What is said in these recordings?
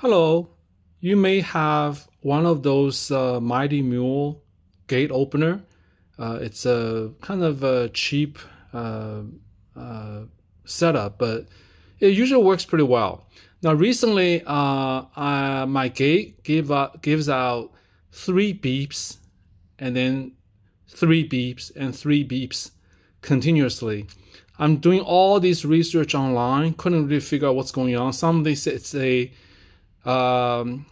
Hello, you may have one of those uh, Mighty Mule gate opener. Uh, it's a kind of a cheap uh, uh setup, but it usually works pretty well. Now, recently, uh, my gate give gives out three beeps, and then three beeps and three beeps continuously. I'm doing all this research online, couldn't really figure out what's going on. Some they say it's a um,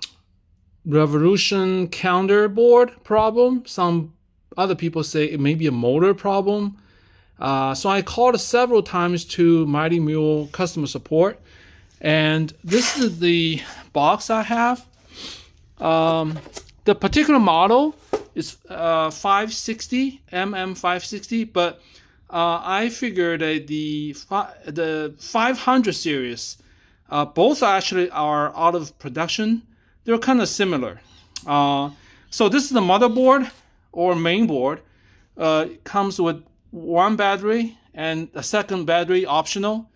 revolution counter board problem. Some other people say it may be a motor problem. Uh, so I called several times to Mighty Mule customer support, and this is the box I have. Um, the particular model is uh, 560 mm560, but uh, I figured the the 500 series uh, both actually are out of production. They're kind of similar. Uh, so this is the motherboard or main board. Uh, comes with one battery and a second battery optional.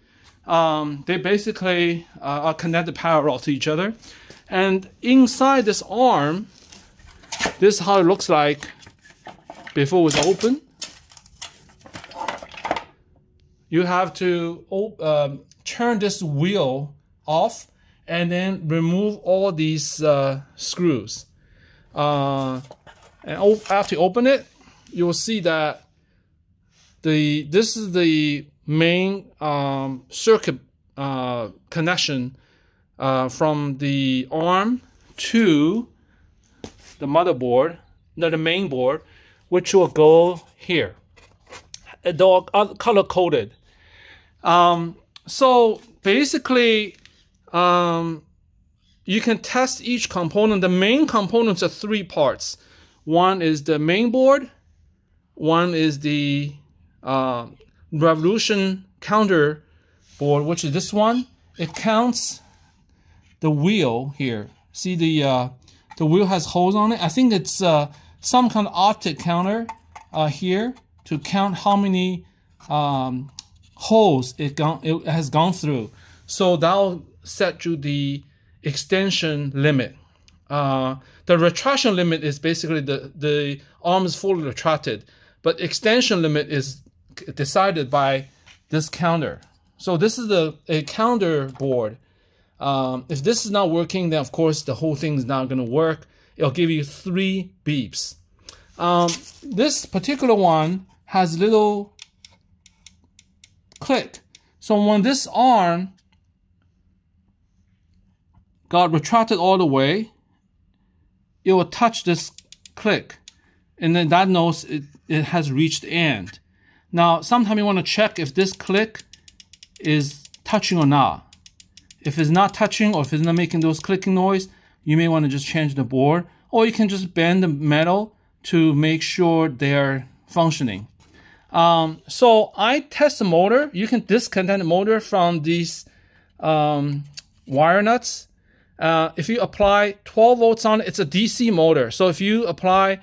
Um, they basically uh, are connected parallel to each other. And inside this arm, this is how it looks like before it was open. You have to um, turn this wheel off and then remove all these uh, screws. Uh, and after you open it, you will see that the this is the main um, circuit uh, connection uh, from the arm to the motherboard, the main board, which will go here. They're color coded. Um, so basically, um, you can test each component. The main components are three parts. One is the main board. One is the uh, revolution counter board, which is this one. It counts the wheel here. See the uh, the wheel has holes on it. I think it's uh, some kind of optic counter uh, here to count how many um, holes it, gone, it has gone through. So that'll set to the extension limit. Uh, the retraction limit is basically the, the arm is fully retracted, but extension limit is decided by this counter. So this is the a counter board. Um, if this is not working, then of course the whole thing is not going to work. It'll give you three beeps. Um, this particular one has little click. So when this arm got retracted all the way, it will touch this click. And then that knows it, it has reached end. Now, sometimes you want to check if this click is touching or not. If it's not touching or if it's not making those clicking noise, you may want to just change the board or you can just bend the metal to make sure they're functioning. Um, so I test the motor. You can disconnect the motor from these um, wire nuts uh, if you apply 12 volts on it, it's a DC motor. So if you apply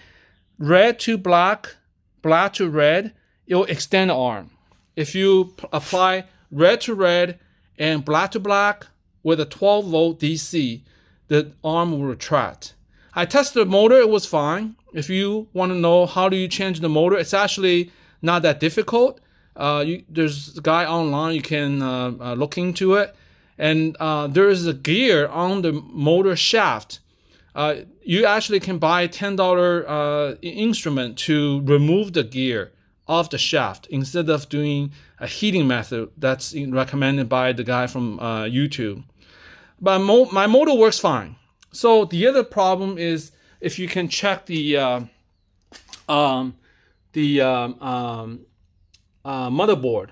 red to black, black to red, it will extend the arm. If you apply red to red and black to black with a 12 volt DC, the arm will retract. I tested the motor, it was fine. If you want to know how do you change the motor, it's actually not that difficult. Uh, you, there's a guy online, you can uh, uh, look into it and uh, there is a gear on the motor shaft. Uh, you actually can buy a ten dollar uh, instrument to remove the gear off the shaft instead of doing a heating method that's recommended by the guy from uh, YouTube. But mo my motor works fine. So the other problem is if you can check the uh, um, the um, um, uh, motherboard.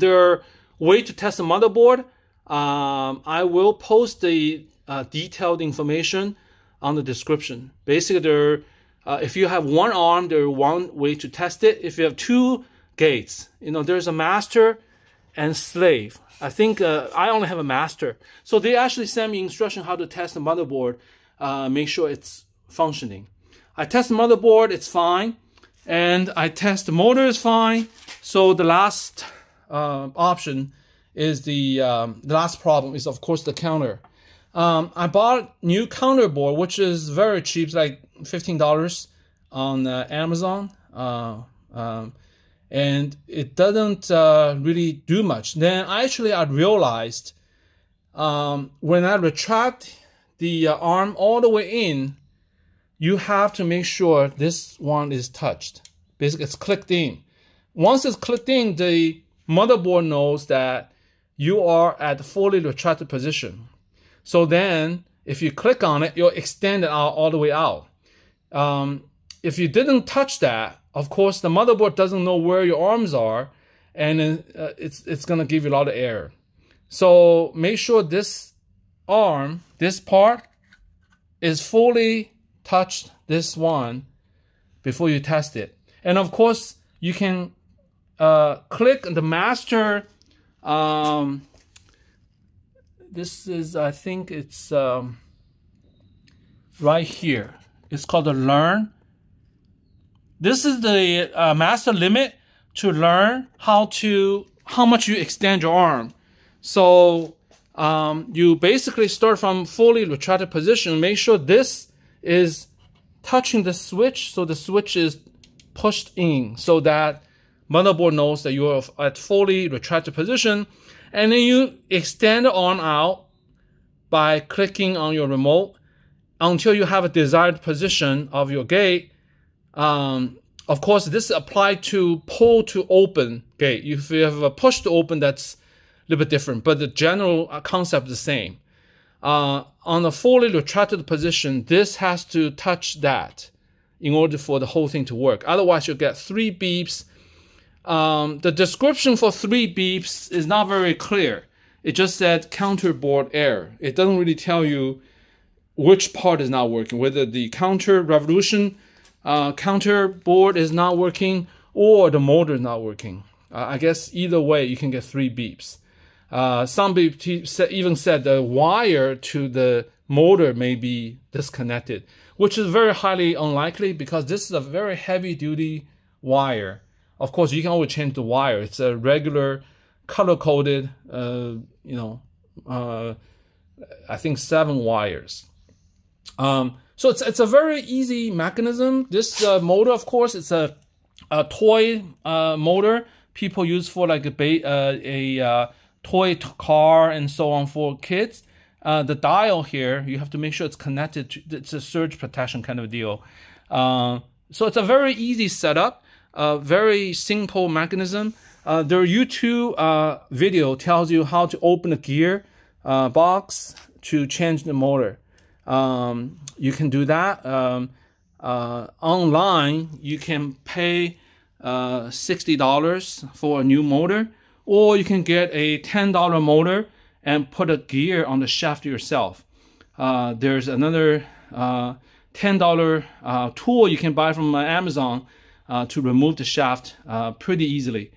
there are way to test the motherboard. Um, I will post the uh, detailed information on the description. Basically, there, uh, if you have one arm, there's one way to test it. If you have two gates, you know, there's a master and slave. I think uh, I only have a master. So they actually send me instruction how to test the motherboard, uh, make sure it's functioning. I test the motherboard, it's fine. And I test the motor is fine. So the last uh, option is the, um, the last problem is of course the counter. Um, I bought new counter board, which is very cheap, like fifteen dollars on uh, Amazon, uh, um, and it doesn't uh, really do much. Then I actually, I realized um, when I retract the uh, arm all the way in, you have to make sure this one is touched. Basically, it's clicked in. Once it's clicked in, the motherboard knows that you are at fully retracted position. So then, if you click on it, you'll extend it out all the way out. Um, if you didn't touch that, of course, the motherboard doesn't know where your arms are, and uh, it's it's gonna give you a lot of error. So make sure this arm, this part, is fully touched this one before you test it. And of course, you can uh, click the master um, this is, I think it's um, right here. It's called the learn. This is the uh, master limit to learn how to, how much you extend your arm. So um, you basically start from fully retracted position. Make sure this is touching the switch. So the switch is pushed in so that motherboard knows that you're at fully retracted position and then you extend the arm out by clicking on your remote until you have a desired position of your gate. Um, of course, this applies to pull to open gate. If you have a push to open, that's a little bit different, but the general uh, concept is the same. Uh, on a fully retracted position, this has to touch that in order for the whole thing to work. Otherwise, you'll get three beeps um, the description for three beeps is not very clear. It just said counter board error. It doesn't really tell you which part is not working, whether the counter revolution uh, counter board is not working or the motor is not working. Uh, I guess either way, you can get three beeps. Uh, some even said the wire to the motor may be disconnected, which is very highly unlikely because this is a very heavy duty wire. Of course, you can always change the wire. It's a regular color coded, uh, you know, uh, I think seven wires. Um, so it's it's a very easy mechanism. This uh, motor, of course, it's a a toy uh, motor people use for like a uh, a uh, toy car and so on for kids. Uh, the dial here, you have to make sure it's connected. To, it's a surge protection kind of deal. Uh, so it's a very easy setup a very simple mechanism. Uh, their YouTube uh, video tells you how to open the gear uh, box to change the motor. Um, you can do that um, uh, online. You can pay uh, sixty dollars for a new motor, or you can get a ten dollar motor and put a gear on the shaft yourself. Uh, there's another ten dollar tool you can buy from Amazon uh, to remove the shaft uh, pretty easily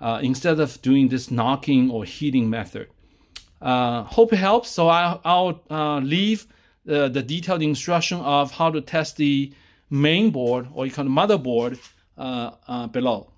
uh, instead of doing this knocking or heating method. Uh, hope it helps. So I, will uh, leave the, the, detailed instruction of how to test the main board or you call it motherboard below.